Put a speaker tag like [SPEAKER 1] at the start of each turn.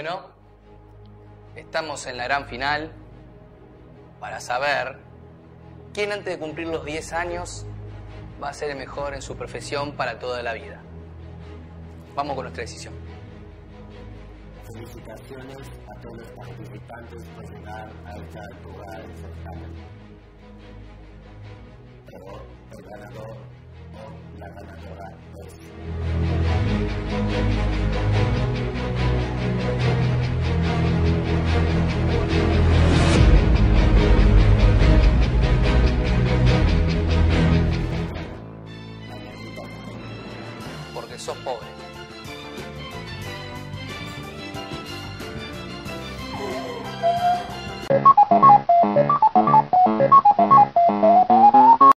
[SPEAKER 1] Bueno, estamos en la gran final para saber quién antes de cumplir los 10 años va a ser el mejor en su profesión para toda la vida. Vamos con nuestra decisión.
[SPEAKER 2] Felicitaciones a todos los participantes por llegar a esta altura del certamen. Pero el ganador o la ganadora es...
[SPEAKER 1] porque sos pobre.